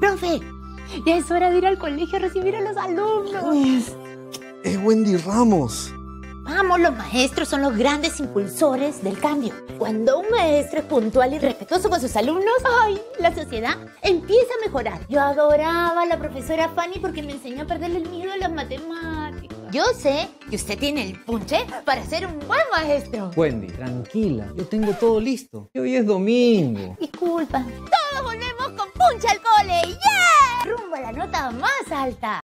Profe, ya es hora de ir al colegio a recibir a los alumnos. Es Wendy Ramos. Vamos, los maestros son los grandes impulsores del cambio. Cuando un maestro es puntual y respetuoso con sus alumnos, ¡ay! La sociedad empieza a mejorar. Yo adoraba a la profesora Fanny porque me enseñó a perderle el miedo a las matemáticas. Yo sé que usted tiene el punche para ser un buen maestro. Wendy, tranquila, yo tengo todo listo. Y hoy es domingo. Disculpa. Todos volvemos con punche al nota más alta.